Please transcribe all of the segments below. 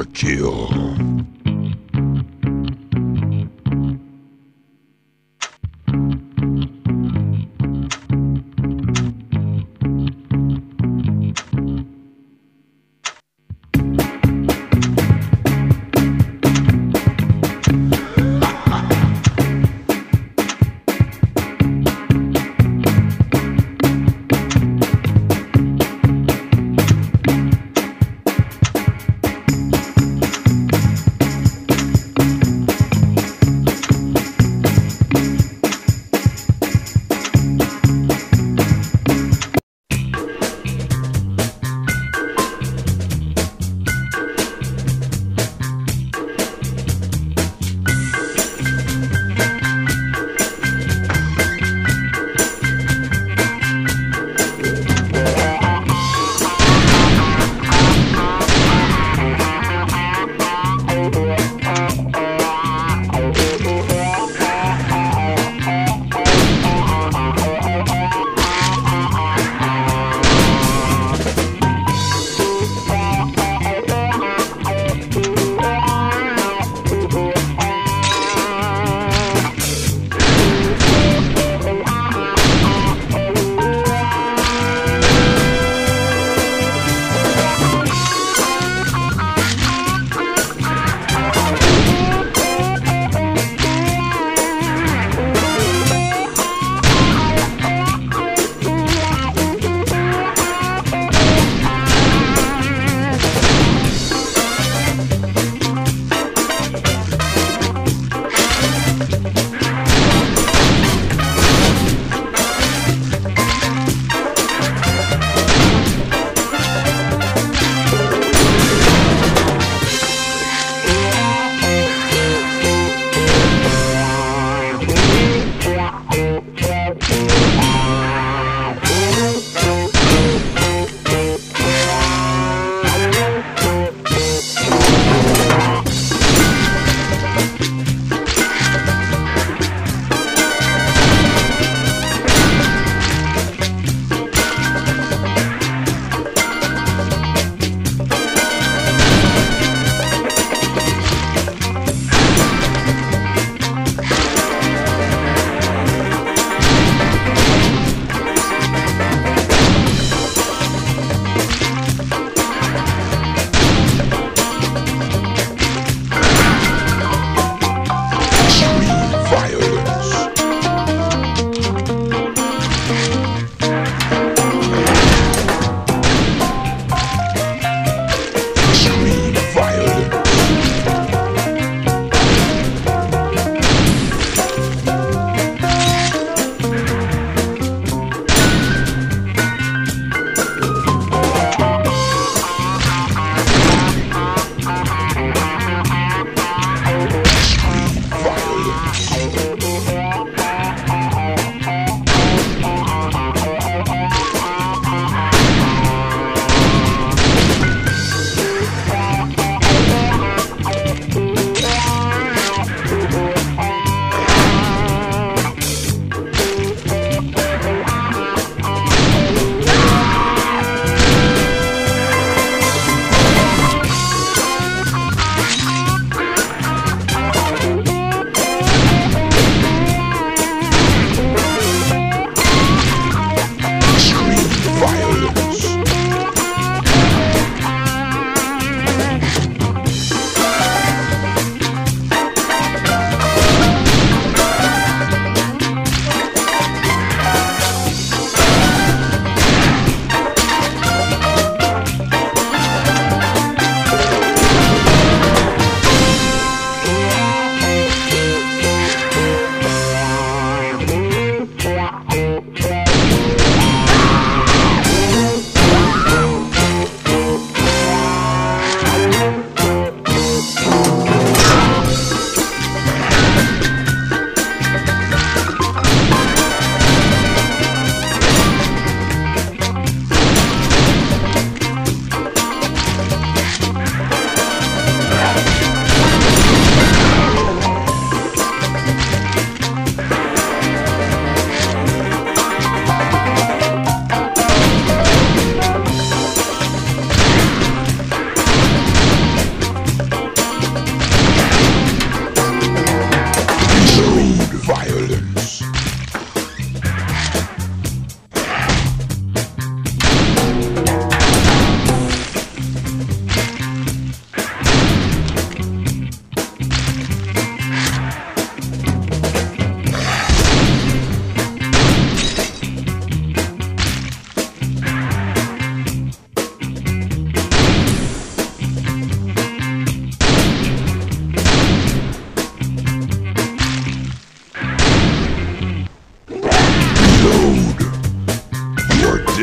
Overkill.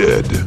dead.